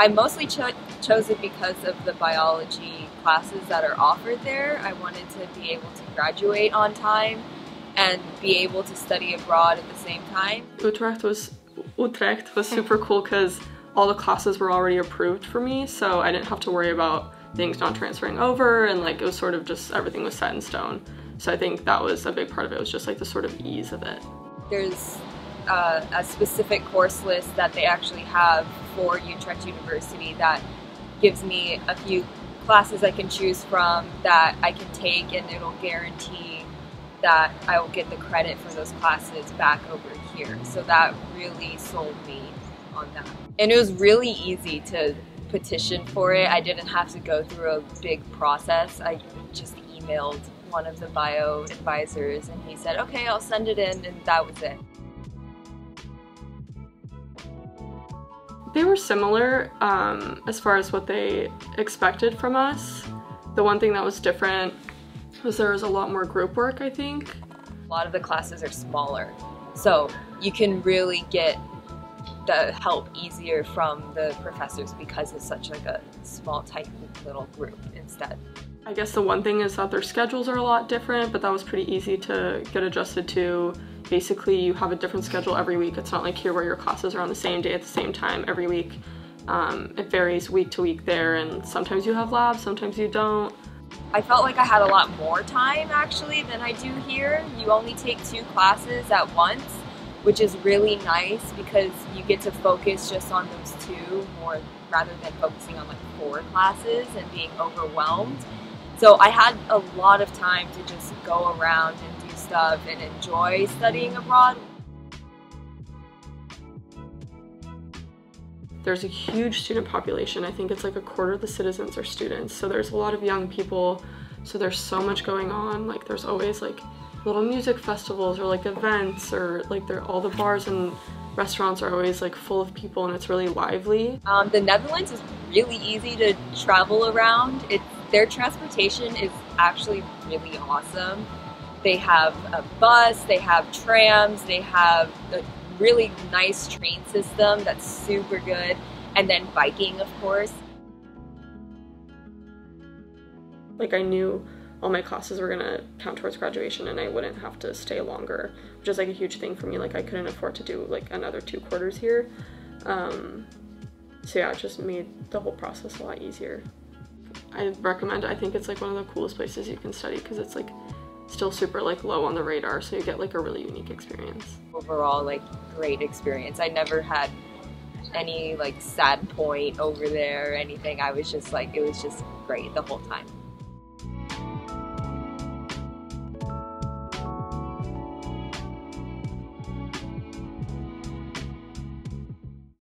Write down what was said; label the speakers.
Speaker 1: I mostly cho chose it because of the biology classes that are offered there. I wanted to be able to graduate on time and be able to study abroad at the same time.
Speaker 2: Utrecht was Utrecht was super cool because all the classes were already approved for me, so I didn't have to worry about things not transferring over and like it was sort of just everything was set in stone. So I think that was a big part of it was just like the sort of ease of it.
Speaker 1: There's uh, a specific course list that they actually have for Utrecht University that gives me a few classes I can choose from that I can take and it'll guarantee that I will get the credit for those classes back over here. So that really sold me on that. And it was really easy to petition for it. I didn't have to go through a big process. I just emailed one of the bio advisors and he said, okay, I'll send it in and that was it.
Speaker 2: They were similar um, as far as what they expected from us. The one thing that was different was there was a lot more group work, I think.
Speaker 1: A lot of the classes are smaller, so you can really get the help easier from the professors because it's such like a small, tight little group instead.
Speaker 2: I guess the one thing is that their schedules are a lot different, but that was pretty easy to get adjusted to. Basically, you have a different schedule every week. It's not like here where your classes are on the same day at the same time every week. Um, it varies week to week there, and sometimes you have labs, sometimes you don't.
Speaker 1: I felt like I had a lot more time actually than I do here. You only take two classes at once, which is really nice because you get to focus just on those two more rather than focusing on like four classes and being overwhelmed. So I had a lot of time to just go around and do stuff and enjoy studying abroad.
Speaker 2: There's a huge student population. I think it's like a quarter of the citizens are students. So there's a lot of young people. So there's so much going on. Like there's always like little music festivals or like events or like they're all the bars and restaurants are always like full of people and it's really lively.
Speaker 1: Um, the Netherlands is really easy to travel around. It's their transportation is actually really awesome. They have a bus, they have trams, they have a really nice train system that's super good, and then biking, of course.
Speaker 2: Like I knew all my classes were gonna count towards graduation and I wouldn't have to stay longer, which is like a huge thing for me. Like I couldn't afford to do like another two quarters here. Um, so yeah, it just made the whole process a lot easier. I recommend I think it's like one of the coolest places you can study because it's like still super like low on the radar so you get like a really unique experience.
Speaker 1: Overall like great experience. I never had any like sad point over there or anything. I was just like it was just great the whole time.